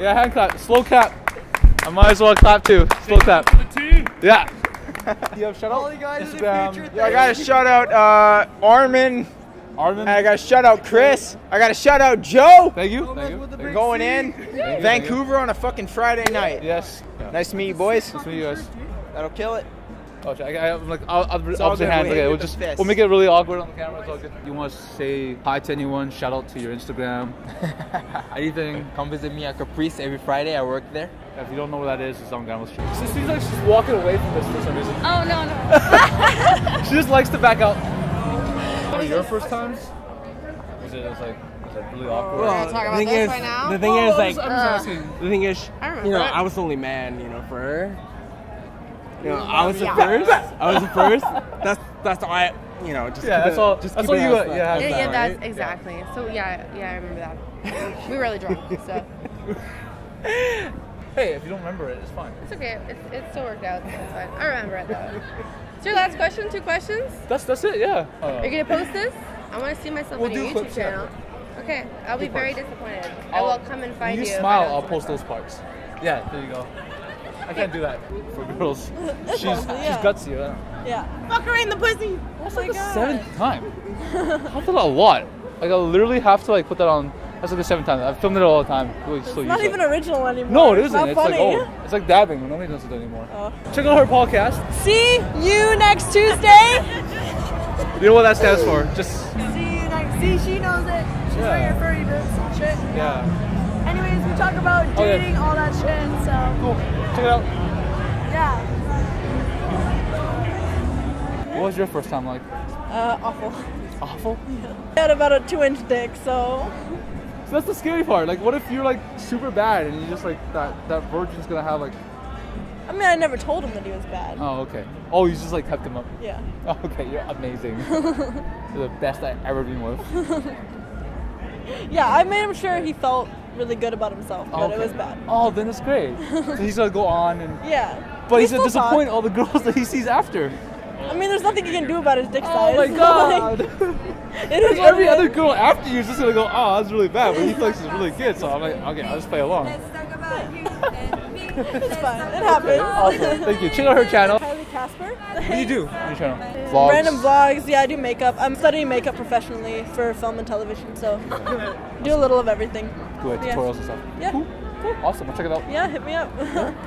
Yeah, hand clap. Slow clap. I might as well clap too. Slow clap. Yeah. you have shout out? Instagram. Yeah, I got to shout out uh, Armin. Armin. And I got to shout out Chris. I got to shout out Joe. Thank you. Thank you. We're going in Vancouver on a fucking Friday night. Yes. Yeah. Nice to meet you, boys. Nice to meet you guys. That'll kill it. Oh, I, I, I'm like, I'll, I'll, It's opposite hands. Okay, we'll just fist. we'll make it really awkward on the camera. It's all good. You want to say hi to anyone? Shout out to your Instagram. Anything? Come visit me at Caprice every Friday. I work there. If you don't know where that is, it's on Granville Street. She seems like she's walking away from this for some reason. Oh no no. She just likes to back out. One of your first times? Was it, it was like, was it really awkward? We're gonna talk about the thing is, right now? the thing Oh, is, like, just- I'm just the thing is, you know. I was the only man, you know, for her. You know, I was the Yeah. first. I was the first. That's that's all I, you know, just Yeah, that's it- all- Just that's all you got- that. yeah, Yeah, that, yeah, right? that's exactly. So yeah, yeah, I remember that. we were really drunk, so Hey, if you don't remember it, it's fine. it's okay. It's it still worked out. It's fine. I remember it though. It's your last question. Two questions. That's that's it. Yeah. Uh, Are you gonna post this? I want to see myself We'll on your do YouTube clips, yeah. channel. Okay, I'll be very disappointed. I will come and find you. you. if I smile, I'll post myself. those parts. Yeah, there you go. I can't do that for girls. She's she's Yeah. gutsy. Right? Yeah. Fuck her in the pussy. Oh my the god. seventh time. I've done a lot. Like I literally have to like put that on. That's like the seventh time. I've filmed it all the time. Really still It's not even it. original anymore. No, It's isn't. not It's funny. like old. It's like dabbing. Nobody does it anymore. Oh. Check out her podcast. See you next Tuesday. You know what that stands for? Just See you next. See, she knows it. She's Yeah. wearing her furry boots and shit. yeah. Anyways, we talk about Okay. dating, all that shit. So Cool. Check it out. yeah. What was your first time like? Uh, awful. Awful. I had about a two-inch dick, so So that's the scary part. Like, what if you're like super bad and you just like that that virgin's gonna have like? I mean, I never told him that he was bad. Oh, okay. Oh, you just like kept him up. Yeah. Oh, okay, you're amazing. you're the best I've ever been with. Yeah, I made him sure he felt really good about himself, but Okay. it was bad. Oh, then it's great. so he's gonna go on and. Yeah. But he's gonna still talk. disappoint all the girls that he sees after. I mean, there's nothing you can do about his dick Oh size. Oh my Like, god! it is Every other girl after you is just gonna go, oh, that's really bad, but he thinks it's really good. So I'm like, okay, I'll just play along. It's fine. It happens. Awesome. Thank you. Check out her channel. What do you do on your channel? Vlogs. Random vlogs. Yeah, I do makeup. I'm studying makeup professionally for film and television, so do a little of everything. Do like Yeah. tutorials and stuff. Yeah. Cool. Cool. Awesome. I'll check it out. Yeah, hit me up.